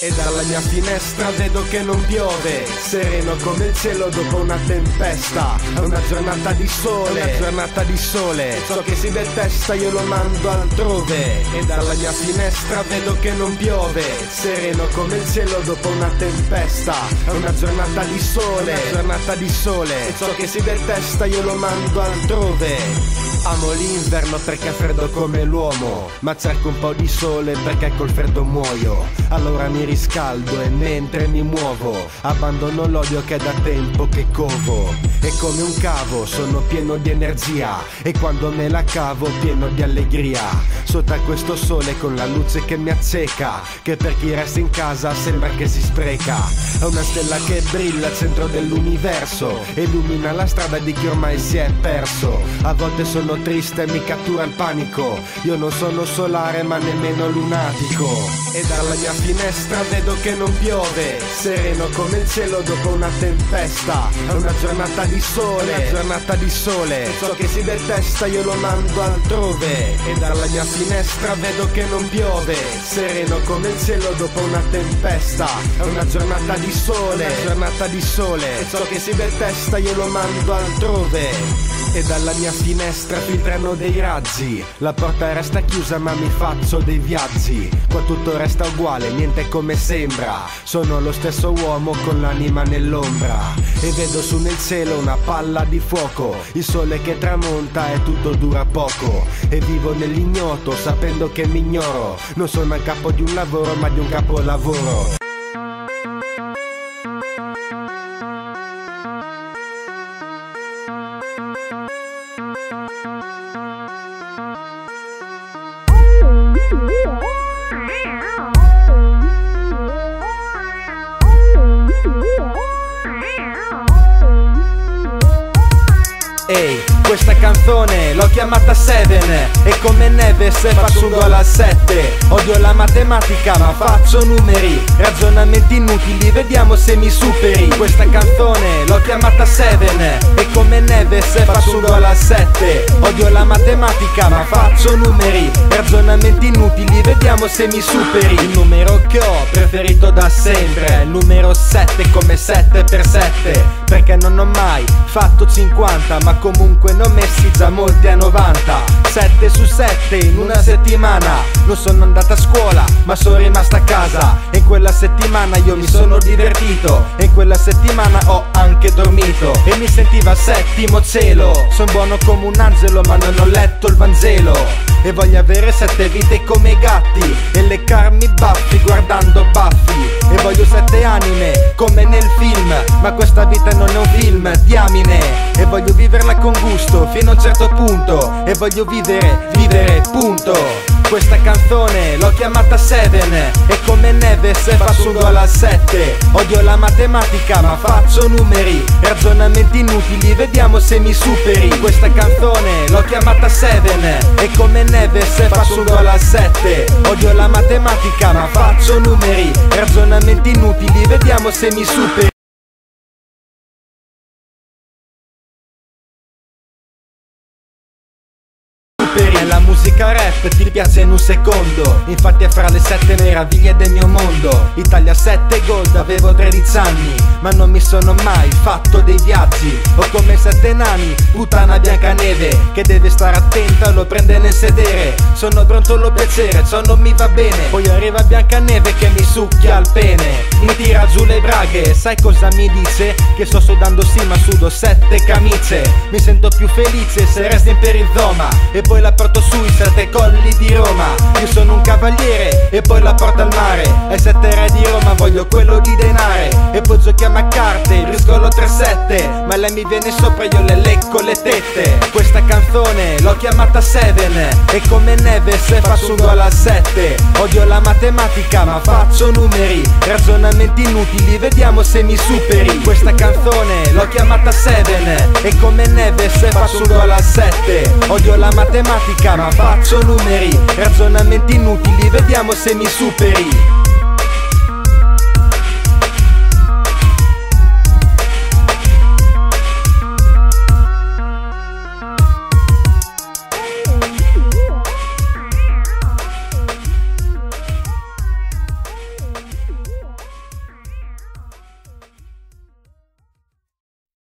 E dalla mia finestra vedo che non piove Sereno come il cielo dopo una tempesta. È una giornata di sole, una giornata di sole. Ciò che si detesta io lo mando altrove. E dalla mia finestra vedo che non piove Sereno come il cielo dopo una tempesta. È una giornata di sole, una giornata di sole. Ciò che si detesta io lo mando altrove Amo l'inverno perché è freddo come l'uomo. Ma cerco un po' di sole perché col freddo muoio. Allora mi riscaldo e mentre mi muovo Abbandono l'odio che è da tempo che covo. E come un cavo sono pieno di energia. E quando me la cavo pieno di allegria. Sotto a questo sole con la luce che mi acceca Che per chi resta in casa sembra che si spreca. È una stella che brilla al centro dell'universo Illumina la strada di chi ormai si è perso. A volte sono sono triste mi cattura il panico. Io non sono solare ma nemmeno lunatico. E dalla mia finestra vedo che non piove. Sereno come il cielo dopo una tempesta. È una giornata di sole, una giornata di sole. Ciò che si detesta io lo mando altrove. E dalla mia finestra vedo che non piove. Sereno come il cielo dopo una tempesta. È una giornata di sole, una giornata di sole. Ciò che si detesta io lo mando altrove e dalla mia finestra filtrano dei razzi. La porta resta chiusa ma mi faccio dei viaggi. Qua tutto resta uguale, niente come sembra. Sono lo stesso uomo con l'anima nell'ombra. E vedo su nel cielo una palla di fuoco. Il sole che tramonta e tutto dura poco. E vivo nell'ignoto sapendo che mi ignoro. Non sono a capo di un lavoro ma di un capolavoro Oh Ehi, questa canzone l'ho chiamata Seven. E come Neves faccio un gol al 7 Odio la matematica ma faccio numeri. Ragionamenti inutili, vediamo se mi superi. Questa canzone l'ho chiamata Seven. E come Neves faccio un gol al 7 Odio la matematica ma faccio numeri. Ragionamenti inutili, vediamo se mi superi. Il numero che ho preferito da sempre il numero 7 come 7 per 7 Perché non ho mai fatto 50 ma comunque non messi già molti a 90 7 su 7 in una settimana. Non sono andata a scuola ma sono rimasta a casa. E in quella settimana io mi sono divertito. E in quella settimana ho anche dormito. E mi sentiva settimo cielo. Sono buono come un angelo ma non ho letto il Vangelo. E voglio avere sette vite come i gatti. E leccarmi baffi guardando baffi. E voglio sette anime come nel film. Ma questa vita non è un film, diamine. E voglio viverla con gusto fino a un certo punto E voglio vivere, vivere, punto. Questa canzone l'ho chiamata Seven E come Neves faccio un gol al 7 Odio la matematica ma faccio numeri Ragionamenti inutili, vediamo se mi superi. Questa canzone l'ho chiamata Seven E come Neves faccio un gol al 7 Odio la matematica ma faccio numeri Ragionamenti inutili, vediamo se mi superi superi La musica rap ti piace in un secondo. Infatti è fra le sette meraviglie del mio mondo. Italia 7 gold, avevo 13 anni Ma non mi sono mai fatto dei viaggi. Ho come sette nani, puttana Biancaneve Che deve stare attenta, lo prende nel sedere. Sono pronto lo piacere, ciò non mi va bene. Poi arriva Biancaneve che mi succhia al pene. Mi tira giù le braghe, sai cosa mi dice? Che sto sudando sì ma sudo sette camicie. Mi sento più felice se resti in perizoma. E poi la porto sui sette colli di Roma. Io sono un cavaliere e poi la porto al mare. Ai sette re di Roma voglio quello di denare. E poi giochiamo a carte, briscolo 3-7 Ma lei mi viene sopra io le lecco le tette. Questa canzone l'ho chiamata Seven. E come Neves faccio un gol al 7 Odio la matematica ma faccio numeri. Ragionamenti inutili, vediamo se mi superi. Questa canzone l'ho chiamata Seven E come Neves faccio un gol al 7 Odio la matematica ma faccio numeri. Ragionamenti inutili, vediamo se mi superi